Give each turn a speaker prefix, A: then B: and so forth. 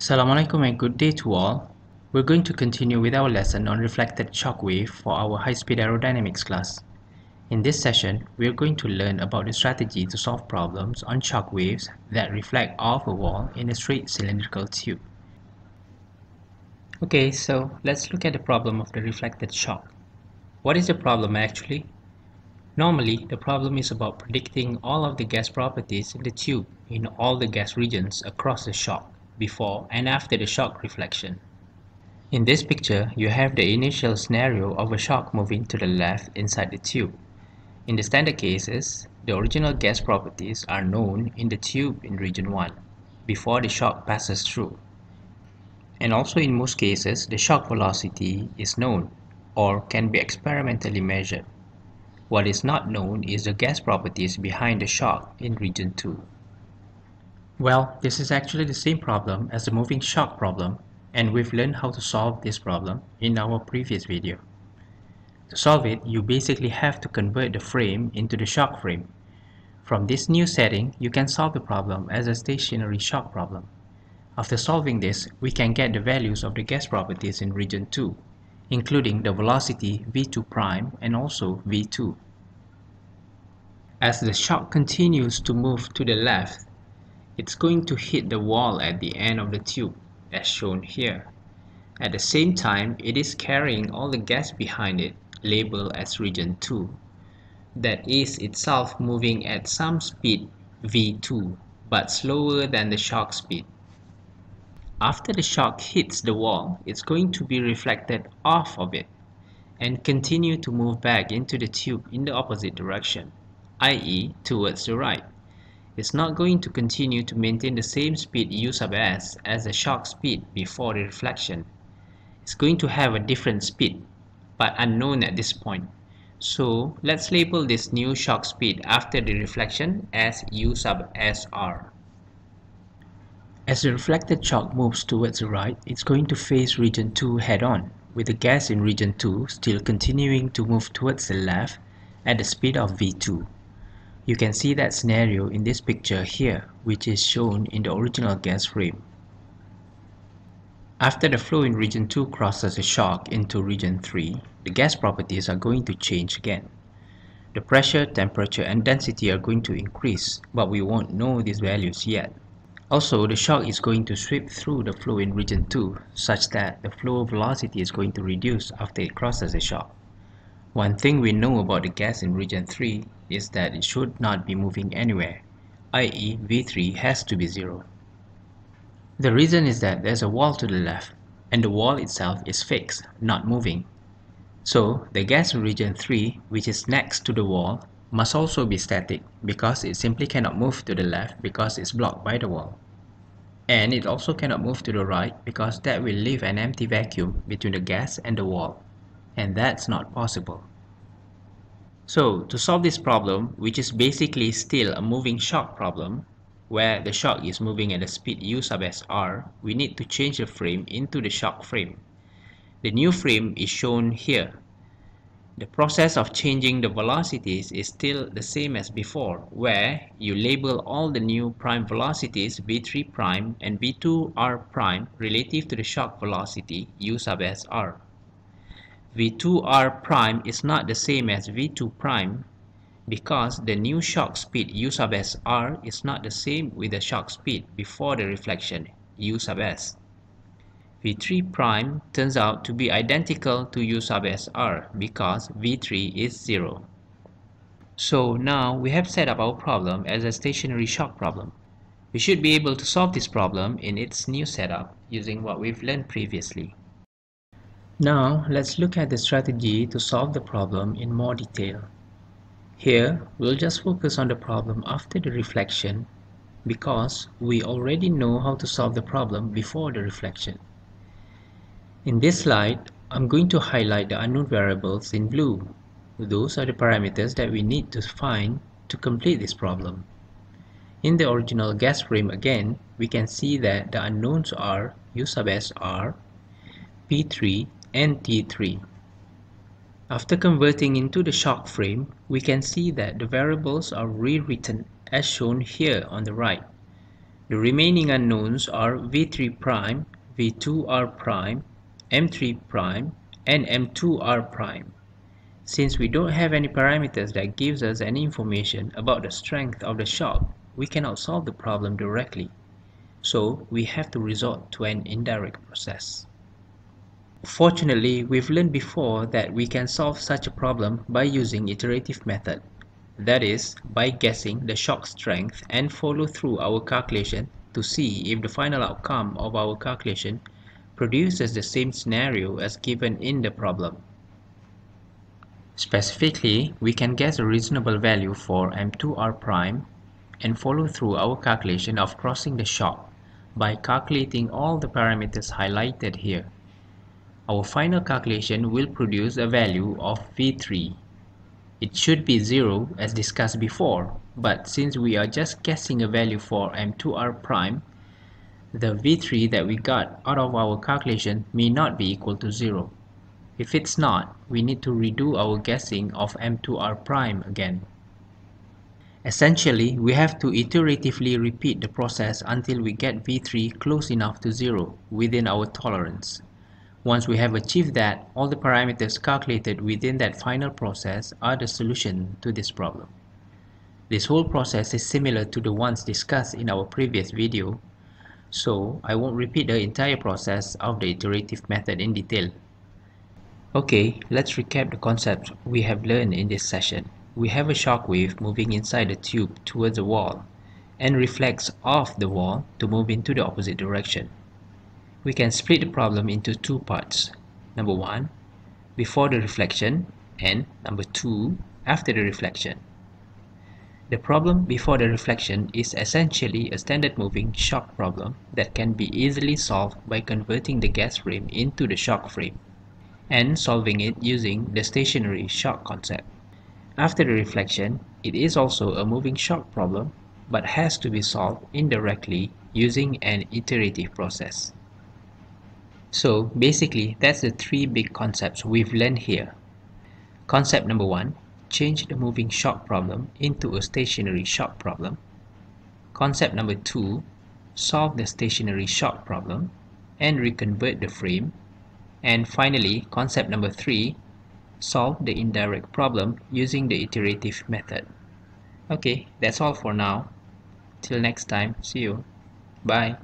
A: Assalamualaikum and good day to all. We're going to continue with our lesson on reflected shock wave for our high-speed aerodynamics class. In this session, we're going to learn about the strategy to solve problems on shock waves that reflect off a wall in a straight cylindrical tube. Okay, so let's look at the problem of the reflected shock. What is the problem actually? Normally, the problem is about predicting all of the gas properties in the tube in all the gas regions across the shock before and after the shock reflection. In this picture, you have the initial scenario of a shock moving to the left inside the tube. In the standard cases, the original gas properties are known in the tube in region 1 before the shock passes through. And also in most cases, the shock velocity is known or can be experimentally measured. What is not known is the gas properties behind the shock in region 2. Well, this is actually the same problem as the moving shock problem and we've learned how to solve this problem in our previous video. To solve it, you basically have to convert the frame into the shock frame. From this new setting, you can solve the problem as a stationary shock problem. After solving this, we can get the values of the gas properties in region 2, including the velocity v2 prime and also v2. As the shock continues to move to the left, it's going to hit the wall at the end of the tube, as shown here. At the same time, it is carrying all the gas behind it, labeled as region 2, that is itself moving at some speed v2, but slower than the shock speed. After the shock hits the wall, it's going to be reflected off of it and continue to move back into the tube in the opposite direction, i.e. towards the right is not going to continue to maintain the same speed u sub s as the shock speed before the reflection. It's going to have a different speed, but unknown at this point. So let's label this new shock speed after the reflection as u sub sr. As the reflected shock moves towards the right, it's going to face region 2 head-on, with the gas in region 2 still continuing to move towards the left at the speed of v2. You can see that scenario in this picture here, which is shown in the original gas frame. After the flow in region 2 crosses a shock into region 3, the gas properties are going to change again. The pressure, temperature, and density are going to increase, but we won't know these values yet. Also, the shock is going to sweep through the flow in region 2, such that the flow velocity is going to reduce after it crosses the shock. One thing we know about the gas in region 3 is that it should not be moving anywhere, i.e. V3 has to be zero. The reason is that there's a wall to the left, and the wall itself is fixed, not moving. So, the gas in region 3, which is next to the wall, must also be static because it simply cannot move to the left because it's blocked by the wall. And it also cannot move to the right because that will leave an empty vacuum between the gas and the wall and that's not possible. So to solve this problem, which is basically still a moving shock problem, where the shock is moving at a speed u sub s r, we need to change the frame into the shock frame. The new frame is shown here. The process of changing the velocities is still the same as before, where you label all the new prime velocities v3 prime and v2 r prime relative to the shock velocity u sub s r. V2R prime is not the same as V2 prime because the new shock speed U sub s r is not the same with the shock speed before the reflection U sub s. V3 prime turns out to be identical to U sub s r because V3 is 0. So now we have set up our problem as a stationary shock problem. We should be able to solve this problem in its new setup using what we've learned previously. Now let's look at the strategy to solve the problem in more detail. Here we'll just focus on the problem after the reflection because we already know how to solve the problem before the reflection. In this slide, I'm going to highlight the unknown variables in blue. Those are the parameters that we need to find to complete this problem. In the original gas frame again, we can see that the unknowns are U sub s r, P3 and T3. After converting into the shock frame, we can see that the variables are rewritten as shown here on the right. The remaining unknowns are V3 prime, V2R prime, M3 prime, and M2R prime. Since we don't have any parameters that gives us any information about the strength of the shock, we cannot solve the problem directly. So we have to resort to an indirect process. Fortunately, we've learned before that we can solve such a problem by using iterative method. That is, by guessing the shock strength and follow through our calculation to see if the final outcome of our calculation produces the same scenario as given in the problem. Specifically, we can guess a reasonable value for M2R prime and follow through our calculation of crossing the shock by calculating all the parameters highlighted here. Our final calculation will produce a value of V3. It should be 0 as discussed before, but since we are just guessing a value for M2R prime, the V3 that we got out of our calculation may not be equal to 0. If it's not, we need to redo our guessing of M2R prime again. Essentially, we have to iteratively repeat the process until we get V3 close enough to 0 within our tolerance. Once we have achieved that, all the parameters calculated within that final process are the solution to this problem. This whole process is similar to the ones discussed in our previous video, so I won't repeat the entire process of the iterative method in detail. Okay, let's recap the concepts we have learned in this session. We have a shock wave moving inside the tube towards the wall and reflects off the wall to move into the opposite direction. We can split the problem into two parts. Number one, before the reflection, and number two, after the reflection. The problem before the reflection is essentially a standard moving shock problem that can be easily solved by converting the gas frame into the shock frame and solving it using the stationary shock concept. After the reflection, it is also a moving shock problem but has to be solved indirectly using an iterative process. So basically that's the three big concepts we've learned here. Concept number one, change the moving shock problem into a stationary shock problem. Concept number two, solve the stationary shock problem and reconvert the frame. And finally, concept number three, solve the indirect problem using the iterative method. Okay, that's all for now. Till next time, see you. Bye.